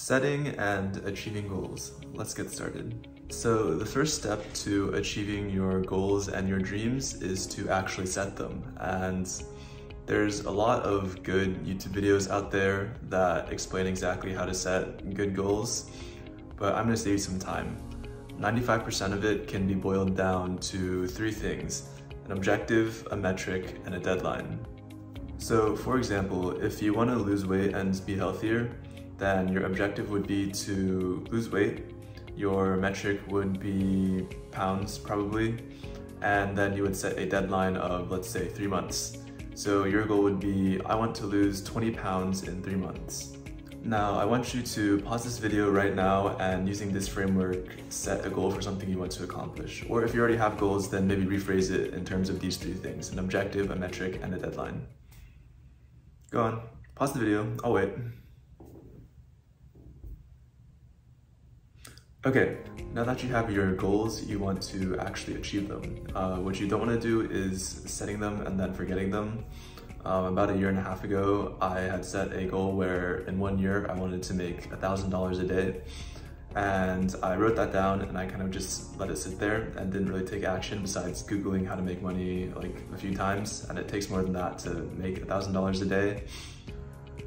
Setting and achieving goals. Let's get started. So the first step to achieving your goals and your dreams is to actually set them. And there's a lot of good YouTube videos out there that explain exactly how to set good goals, but I'm gonna save you some time. 95% of it can be boiled down to three things, an objective, a metric, and a deadline. So for example, if you wanna lose weight and be healthier, then your objective would be to lose weight, your metric would be pounds probably, and then you would set a deadline of let's say three months. So your goal would be, I want to lose 20 pounds in three months. Now, I want you to pause this video right now and using this framework, set a goal for something you want to accomplish. Or if you already have goals, then maybe rephrase it in terms of these three things, an objective, a metric, and a deadline. Go on, pause the video, I'll wait. Okay, now that you have your goals, you want to actually achieve them. Uh, what you don't want to do is setting them and then forgetting them. Um, about a year and a half ago, I had set a goal where in one year I wanted to make $1,000 a day. And I wrote that down and I kind of just let it sit there and didn't really take action besides Googling how to make money like a few times. And it takes more than that to make $1,000 a day.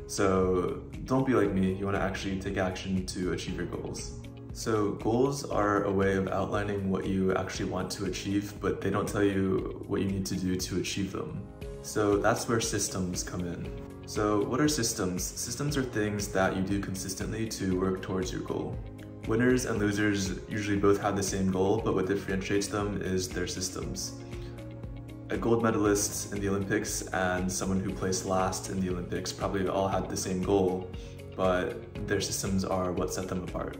So don't be like me, you wanna actually take action to achieve your goals. So goals are a way of outlining what you actually want to achieve, but they don't tell you what you need to do to achieve them. So that's where systems come in. So what are systems? Systems are things that you do consistently to work towards your goal. Winners and losers usually both have the same goal, but what differentiates them is their systems. A gold medalist in the Olympics and someone who placed last in the Olympics probably all had the same goal, but their systems are what set them apart.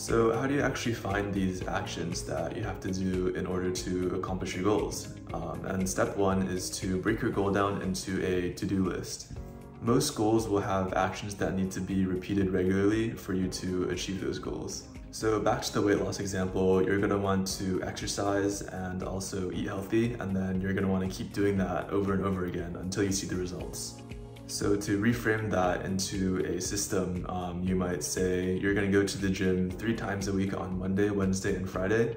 So how do you actually find these actions that you have to do in order to accomplish your goals? Um, and step one is to break your goal down into a to-do list. Most goals will have actions that need to be repeated regularly for you to achieve those goals. So back to the weight loss example, you're gonna want to exercise and also eat healthy, and then you're gonna wanna keep doing that over and over again until you see the results. So to reframe that into a system, um, you might say you're gonna go to the gym three times a week on Monday, Wednesday, and Friday.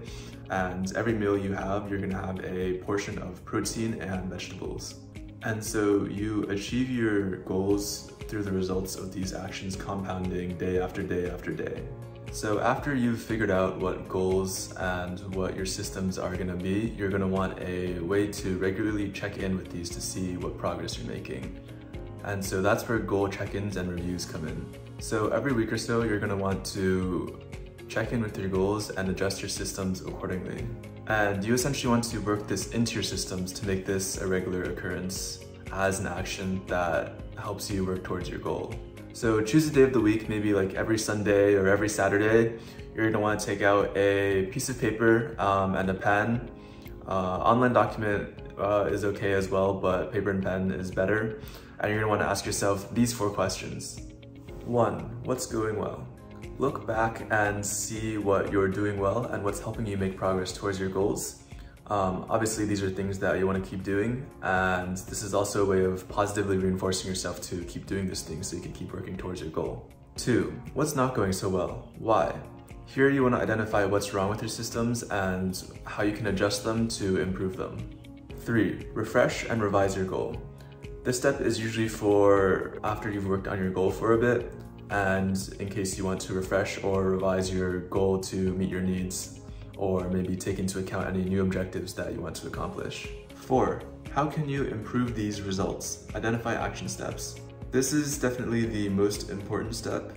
And every meal you have, you're gonna have a portion of protein and vegetables. And so you achieve your goals through the results of these actions compounding day after day after day. So after you've figured out what goals and what your systems are gonna be, you're gonna want a way to regularly check in with these to see what progress you're making. And so that's where goal check-ins and reviews come in. So every week or so, you're gonna want to check in with your goals and adjust your systems accordingly. And you essentially want to work this into your systems to make this a regular occurrence as an action that helps you work towards your goal. So choose a day of the week, maybe like every Sunday or every Saturday. You're gonna wanna take out a piece of paper um, and a pen. Uh, online document uh, is okay as well, but paper and pen is better and you're gonna wanna ask yourself these four questions. One, what's going well? Look back and see what you're doing well and what's helping you make progress towards your goals. Um, obviously, these are things that you want to keep doing, and this is also a way of positively reinforcing yourself to keep doing this thing so you can keep working towards your goal. Two, what's not going so well? Why? Here you want to identify what's wrong with your systems and how you can adjust them to improve them. Three, refresh and revise your goal. This step is usually for after you've worked on your goal for a bit and in case you want to refresh or revise your goal to meet your needs or maybe take into account any new objectives that you want to accomplish. Four, how can you improve these results? Identify action steps. This is definitely the most important step.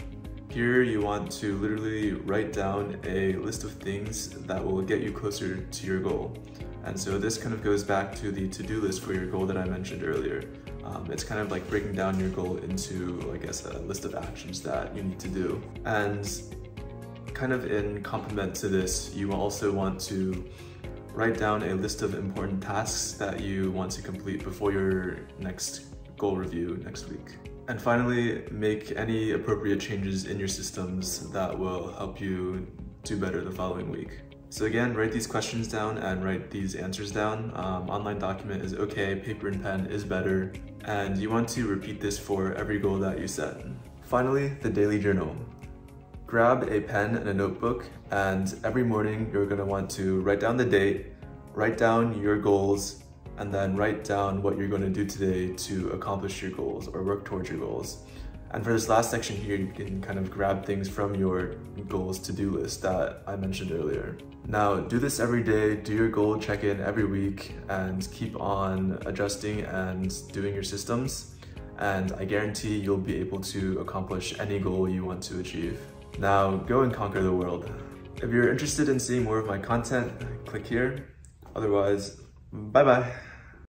Here you want to literally write down a list of things that will get you closer to your goal. And so this kind of goes back to the to-do list for your goal that I mentioned earlier. Um, it's kind of like breaking down your goal into, I guess, a list of actions that you need to do. And kind of in complement to this, you also want to write down a list of important tasks that you want to complete before your next goal review next week. And finally, make any appropriate changes in your systems that will help you do better the following week. So again, write these questions down and write these answers down. Um, online document is okay, paper and pen is better, and you want to repeat this for every goal that you set. Finally, the daily journal. grab a pen and a notebook and every morning you're gonna want to write down the date, write down your goals, and then write down what you're gonna do today to accomplish your goals or work towards your goals. And for this last section here, you can kind of grab things from your goals to-do list that I mentioned earlier. Now, do this every day, do your goal check-in every week, and keep on adjusting and doing your systems. And I guarantee you'll be able to accomplish any goal you want to achieve. Now, go and conquer the world. If you're interested in seeing more of my content, click here. Otherwise, bye-bye.